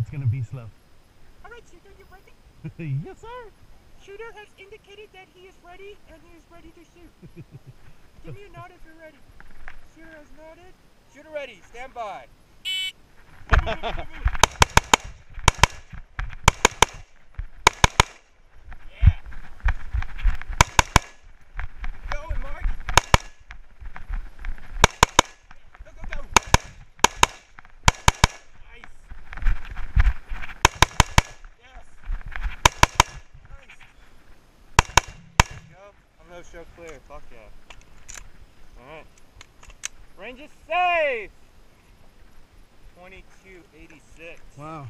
it's gonna be slow. All right, shooter, you ready? yes, sir. Shooter has indicated that he is ready and he is ready to shoot. Give me a nod if you're ready. Shooter has nodded. Shooter ready, stand by. show clear. Fuck yeah. Alright. Range is safe! 2286. Wow.